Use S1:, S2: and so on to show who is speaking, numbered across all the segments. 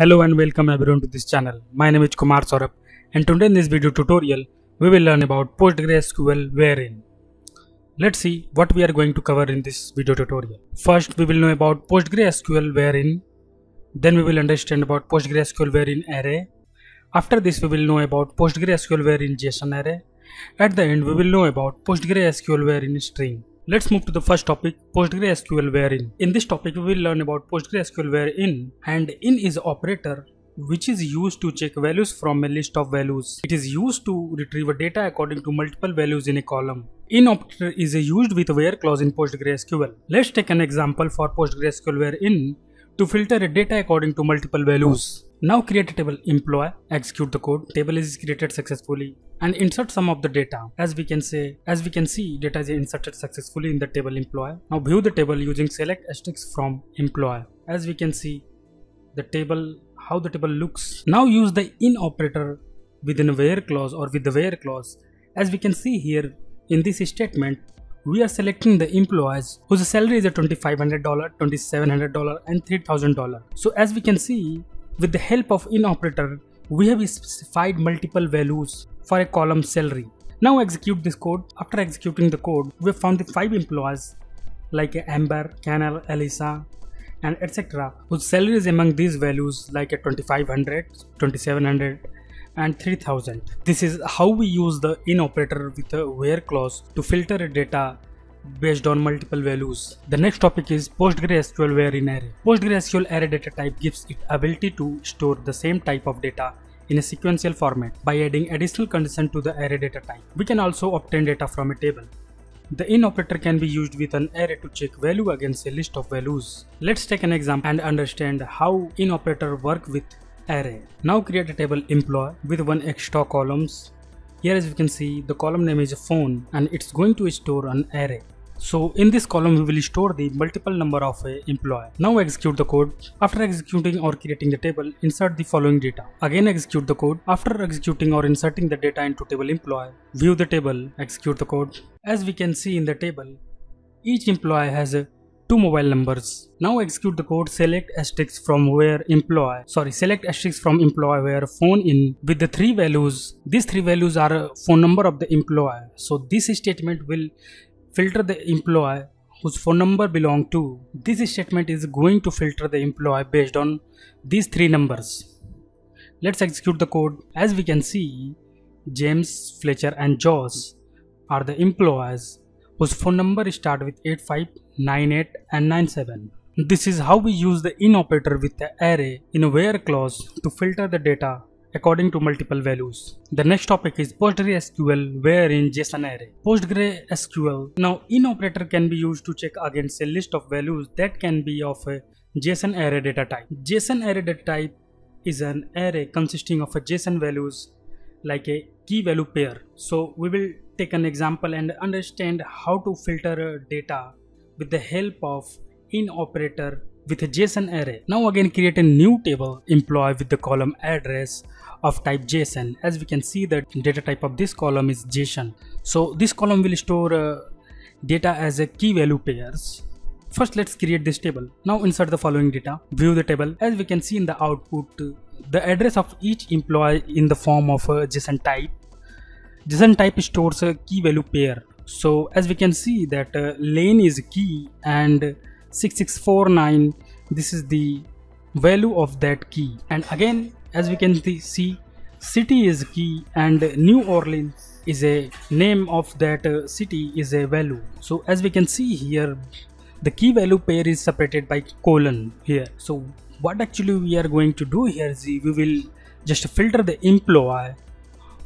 S1: Hello and welcome everyone to this channel. My name is Kumar Saurabh and today in this video tutorial we will learn about PostgreSQL where in. Let's see what we are going to cover in this video tutorial. First we will know about PostgreSQL where in. Then we will understand about PostgreSQL where in array. After this we will know about PostgreSQL where in JSON array. At the end we will know about PostgreSQL where in string. Let's move to the first topic PostgreSQL wherein. In this topic we will learn about PostgreSQL where in and in is operator which is used to check values from a list of values. It is used to retrieve data according to multiple values in a column. In operator is used with where clause in PostgreSQL. Let's take an example for PostgreSQL where in to filter a data according to multiple values. Now create a table employee, execute the code, table is created successfully and insert some of the data. As we can say, as we can see data is inserted successfully in the table employee. Now view the table using select asterisk from employee. As we can see the table, how the table looks. Now use the in operator within a where clause or with the where clause. As we can see here in this statement, we are selecting the employees whose salary is a $2500 $2700 and $3000 so as we can see with the help of in operator we have specified multiple values for a column salary. Now execute this code. After executing the code we have found the five employees like amber canal elisa and etc whose salary is among these values like a 2500 2700 and 3000 this is how we use the in operator with a where clause to filter data based on multiple values. The next topic is PostgreSQL where in array. PostgreSQL array data type gives it ability to store the same type of data in a sequential format by adding additional condition to the array data type. We can also obtain data from a table. The in operator can be used with an array to check value against a list of values. Let's take an example and understand how in operator work with array. Now create a table employee with one extra columns here as you can see the column name is a phone and it's going to store an array. So in this column we will store the multiple number of a employee. Now execute the code. After executing or creating the table, insert the following data. Again execute the code. After executing or inserting the data into table employee, view the table, execute the code. As we can see in the table, each employee has a two mobile numbers. Now execute the code select asterisk from where employee sorry select asterisk from employee where phone in with the three values. These three values are phone number of the employee. So this statement will filter the employee whose phone number belong to. This statement is going to filter the employee based on these three numbers. Let's execute the code. As we can see, James, Fletcher and Josh are the employees whose phone number start with 8598 and 97. This is how we use the in operator with the array in a where clause to filter the data according to multiple values. The next topic is PostgreSQL where in JSON array. PostgreSQL. Now in operator can be used to check against a list of values that can be of a JSON array data type. JSON array data type is an array consisting of a JSON values like a key value pair. So we will take an example and understand how to filter data with the help of in operator with a JSON array. Now again create a new table employee with the column address of type JSON. As we can see the data type of this column is JSON. So this column will store uh, data as a key value pairs. First let's create this table. Now insert the following data. View the table. As we can see in the output the address of each employee in the form of a JSON type. JSON type stores a key value pair. So as we can see that uh, lane is key and 6649 this is the value of that key and again as we can see city is key and New Orleans is a name of that uh, city is a value so as we can see here the key value pair is separated by colon here so what actually we are going to do here is we will just filter the employee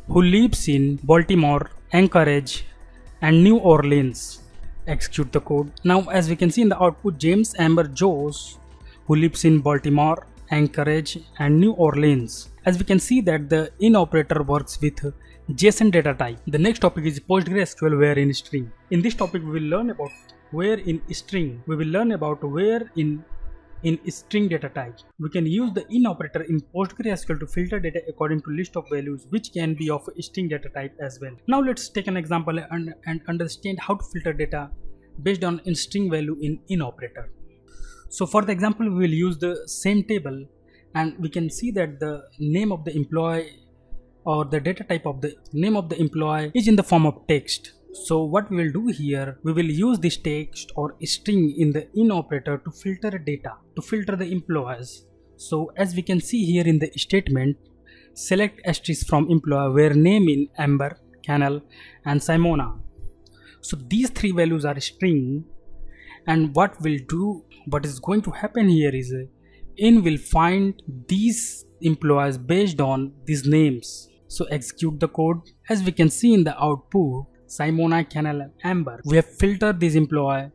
S1: who lives in Baltimore, Anchorage and New Orleans execute the code. Now as we can see in the output James Amber Jones who lives in Baltimore, Anchorage and New Orleans. As we can see that the in operator works with JSON data type. The next topic is PostgreSQL where in string. In this topic we will learn about where in string. We will learn about where in in string data type. We can use the in operator in PostgreSQL to filter data according to list of values which can be of string data type as well. Now let's take an example and, and understand how to filter data based on in string value in in operator. So for the example we will use the same table and we can see that the name of the employee or the data type of the name of the employee is in the form of text so what we will do here we will use this text or string in the in operator to filter data to filter the employees so as we can see here in the statement select asterisk from employer where name in amber Canal and simona. So these three values are string and what will do what is going to happen here is in will find these employees based on these names. So execute the code. As we can see in the output simona canal amber we have filtered this employee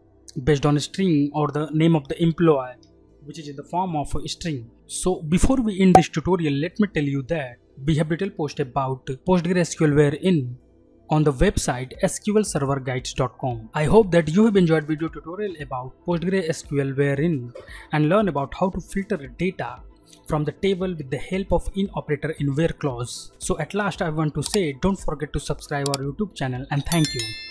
S1: based on a string or the name of the employee which is in the form of a string so before we end this tutorial let me tell you that we have little post about postgresql where in on the website sqlserverguides.com. I hope that you have enjoyed video tutorial about PostgreSQL where in and learn about how to filter data from the table with the help of in operator in where clause. So at last I want to say don't forget to subscribe our YouTube channel and thank you.